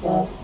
Well,